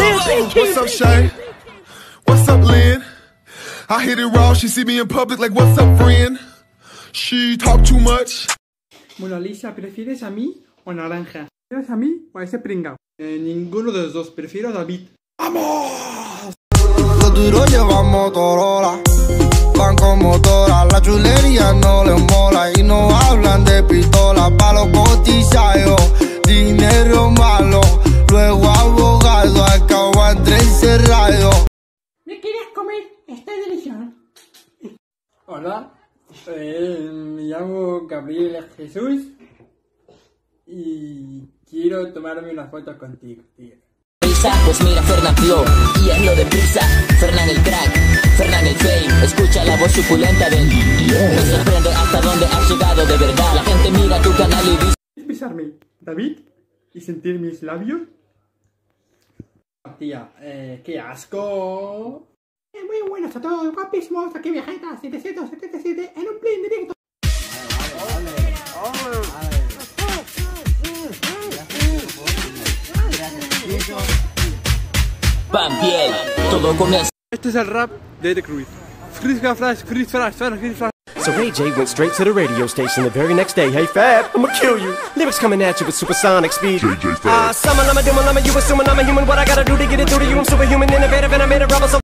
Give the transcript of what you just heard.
What's up, Shay? What's up, Lynn? I hit it raw. She see me in public like, what's up, friend? She talk too much. Bueno, Alicia, ¿prefieres a mí o naranja? ¿Prefieres a mí o a ese pringao? Eh, ninguno de los dos, prefiero a David. Los duros llevan Motorola, van con motora, la chulería no les mola y no hablan de pistola, comer? Está delicioso. Hola, eh, me llamo Gabriel Jesús y quiero tomarme una foto contigo, tío. Pues mira Fernán Flow y es lo de prisa Fernán el crack, Fernán el fame Escucha la voz suculenta del Me sorprende hasta dónde has llegado de verdad La gente mira tu canal y dice ¿Quieres besarme, David? ¿Y sentir mis labios? Tía, eh, qué asco. Es muy bueno, está todo guapísimo. Hasta aquí viajeta 777 en un plane directo. Pan piel, todo comienza Este es el rap de The Cruz. Frizz, flash, frizz, flash, flash, flash. So Ray J went straight to the radio station the very next day. Hey Fab, I'ma kill you. Lyrics coming at you with supersonic speed. Ah, uh, summon, I'm a doing, I'm a you assuming I'm a human. What I gotta do to get it through to you? I'm superhuman, innovative, and I made a rubber so